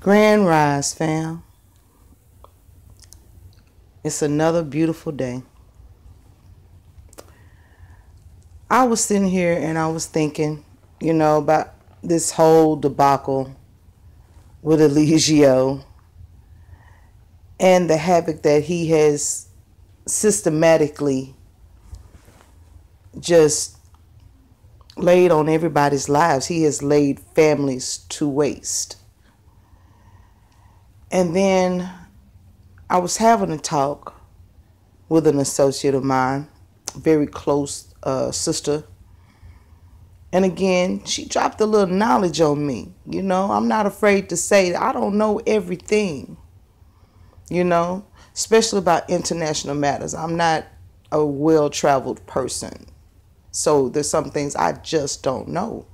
Grand Rise, fam. It's another beautiful day. I was sitting here and I was thinking, you know, about this whole debacle with Eligio and the havoc that he has systematically just laid on everybody's lives. He has laid families to waste. And then I was having a talk with an associate of mine, very close uh, sister. And again, she dropped a little knowledge on me. You know, I'm not afraid to say I don't know everything, you know, especially about international matters. I'm not a well traveled person. So there's some things I just don't know.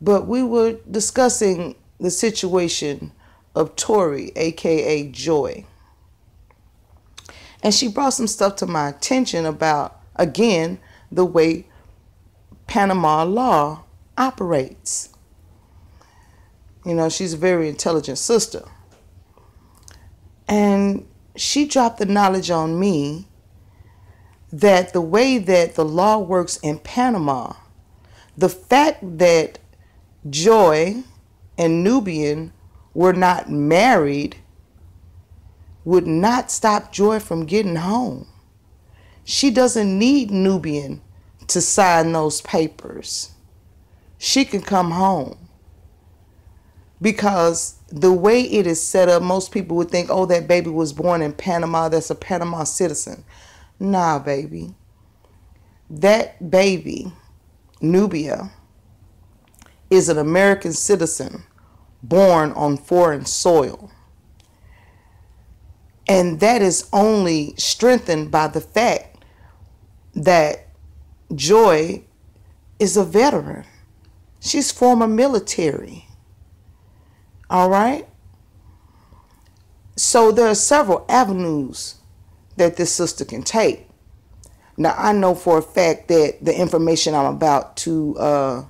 But we were discussing the situation of Tori, aka Joy. And she brought some stuff to my attention about, again, the way Panama law operates. You know, she's a very intelligent sister. And she dropped the knowledge on me that the way that the law works in Panama, the fact that Joy and Nubian were not married would not stop Joy from getting home. She doesn't need Nubian to sign those papers. She can come home. Because the way it is set up, most people would think, oh, that baby was born in Panama, that's a Panama citizen. Nah, baby. That baby, Nubia, is an American citizen born on foreign soil. And that is only strengthened by the fact that Joy is a veteran. She's former military. All right? So there are several avenues that this sister can take. Now, I know for a fact that the information I'm about to uh,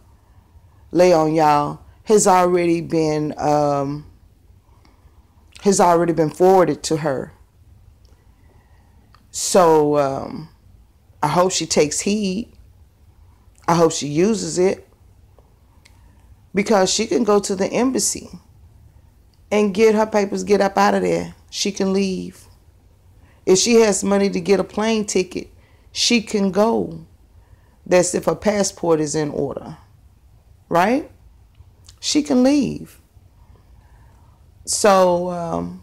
lay on y'all has already been um, has already been forwarded to her. So um, I hope she takes heed. I hope she uses it because she can go to the embassy and get her papers, get up out of there. She can leave. If she has money to get a plane ticket, she can go. That's if her passport is in order, right? She can leave. So, um,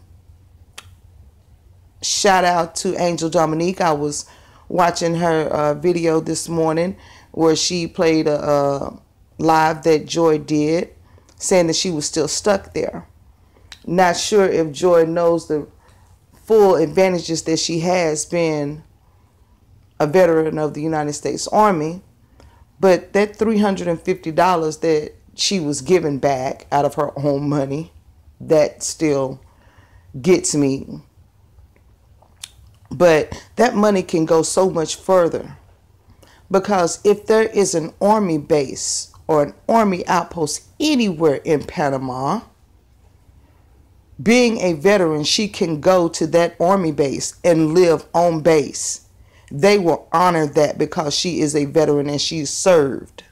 shout out to Angel Dominique. I was watching her uh, video this morning where she played a, a live that Joy did, saying that she was still stuck there. Not sure if Joy knows the full advantages that she has been a veteran of the United States Army, but that $350 that she was given back out of her own money. That still gets me. But that money can go so much further. Because if there is an army base or an army outpost anywhere in Panama, being a veteran, she can go to that army base and live on base. They will honor that because she is a veteran and she's served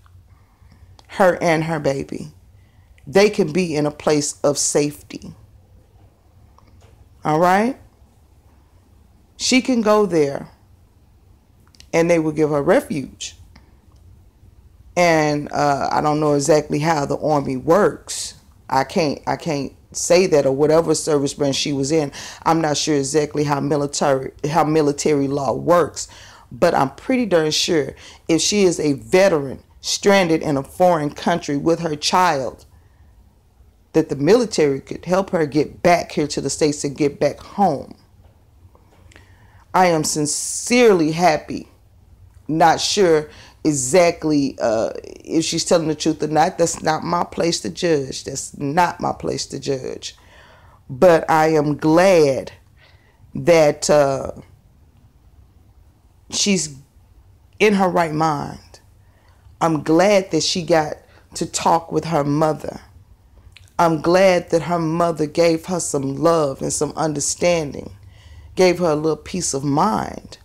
her and her baby. They can be in a place of safety. All right? She can go there and they will give her refuge. And uh, I don't know exactly how the army works. I can't I can't say that or whatever service branch she was in. I'm not sure exactly how military how military law works, but I'm pretty darn sure if she is a veteran stranded in a foreign country with her child, that the military could help her get back here to the States and get back home. I am sincerely happy, not sure exactly uh, if she's telling the truth or not. That's not my place to judge. That's not my place to judge. But I am glad that uh, she's in her right mind I'm glad that she got to talk with her mother. I'm glad that her mother gave her some love and some understanding, gave her a little peace of mind.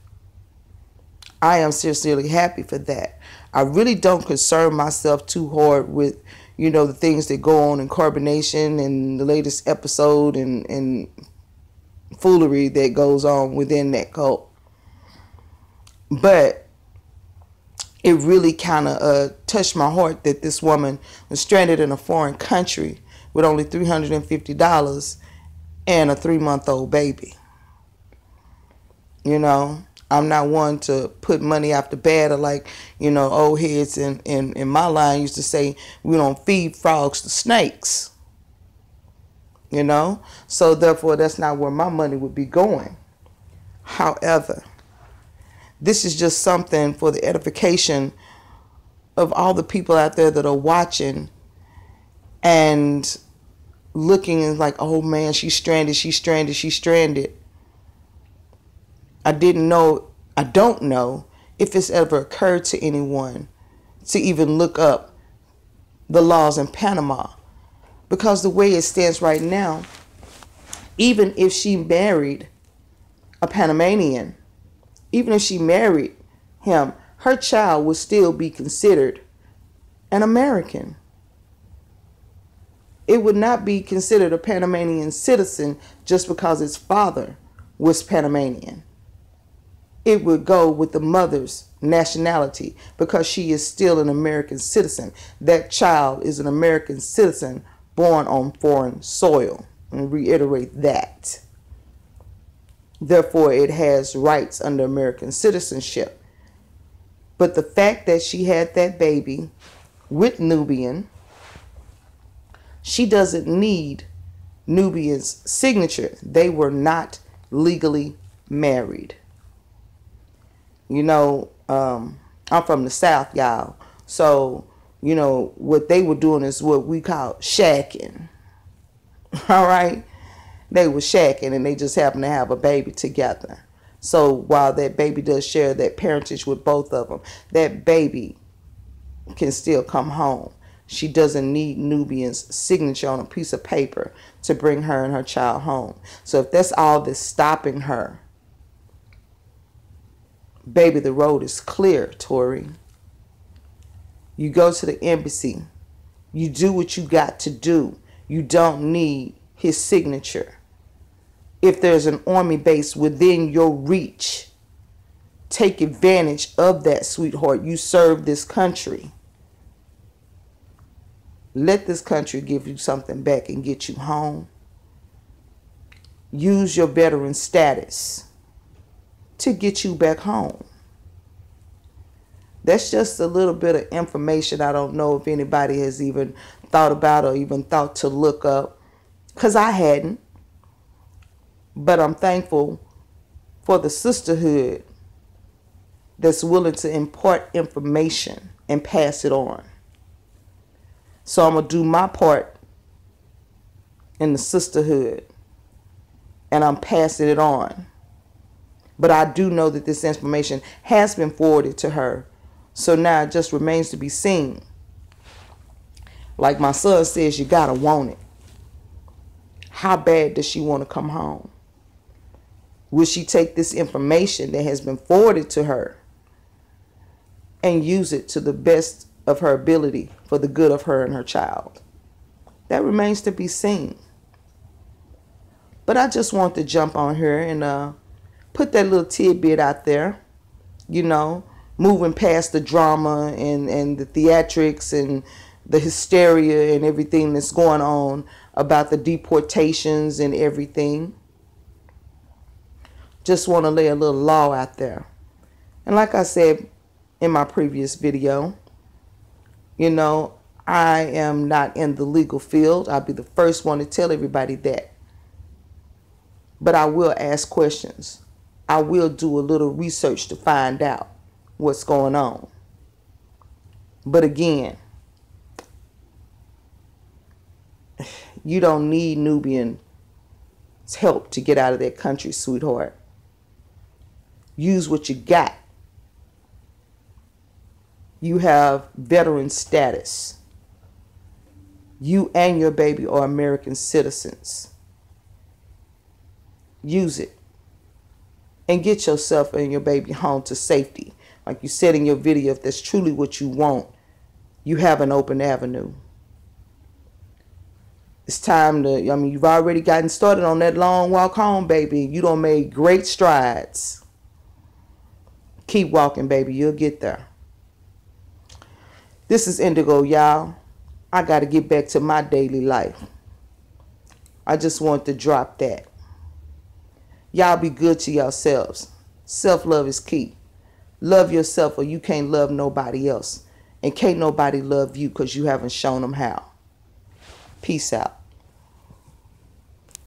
I am sincerely happy for that. I really don't concern myself too hard with, you know, the things that go on in CarbonNation and the latest episode and, and foolery that goes on within that cult. But it really kind of uh, touched my heart that this woman was stranded in a foreign country with only $350 and a three month old baby. You know, I'm not one to put money after bad or like, you know, old heads in, in, in my line used to say, we don't feed frogs to snakes. You know? So therefore that's not where my money would be going. However, this is just something for the edification of all the people out there that are watching and looking and like, oh man, she's stranded, she's stranded, she's stranded. I didn't know, I don't know if it's ever occurred to anyone to even look up the laws in Panama. Because the way it stands right now, even if she married a Panamanian, even if she married him, her child would still be considered an American. It would not be considered a Panamanian citizen just because its father was Panamanian. It would go with the mother's nationality because she is still an American citizen. That child is an American citizen born on foreign soil. And reiterate that. Therefore, it has rights under American citizenship. But the fact that she had that baby with Nubian, she doesn't need Nubian's signature. They were not legally married. You know, um, I'm from the South, y'all. So, you know, what they were doing is what we call shacking. All right? They were shacking and they just happened to have a baby together. So while that baby does share that parentage with both of them, that baby can still come home. She doesn't need Nubian's signature on a piece of paper to bring her and her child home. So if that's all that's stopping her, baby, the road is clear, Tori. You go to the embassy. You do what you got to do. You don't need his signature if there's an army base within your reach, take advantage of that, sweetheart. You serve this country. Let this country give you something back and get you home. Use your veteran status to get you back home. That's just a little bit of information I don't know if anybody has even thought about or even thought to look up because I hadn't. But I'm thankful for the sisterhood that's willing to impart information and pass it on. So I'm going to do my part in the sisterhood and I'm passing it on. But I do know that this information has been forwarded to her. So now it just remains to be seen. Like my son says, you got to want it. How bad does she want to come home? Will she take this information that has been forwarded to her and use it to the best of her ability for the good of her and her child? That remains to be seen. But I just want to jump on here and uh, put that little tidbit out there, you know, moving past the drama and, and the theatrics and the hysteria and everything that's going on about the deportations and everything just want to lay a little law out there. And like I said in my previous video, you know, I am not in the legal field. I'll be the first one to tell everybody that. But I will ask questions. I will do a little research to find out what's going on. But again, you don't need Nubian's help to get out of that country, sweetheart use what you got. You have veteran status. You and your baby are American citizens. Use it. And get yourself and your baby home to safety. Like you said in your video, if that's truly what you want, you have an open avenue. It's time to, I mean, you've already gotten started on that long walk home, baby. You don't made great strides. Keep walking, baby. You'll get there. This is Indigo, y'all. I got to get back to my daily life. I just want to drop that. Y'all be good to yourselves. Self love is key. Love yourself or you can't love nobody else. And can't nobody love you because you haven't shown them how. Peace out.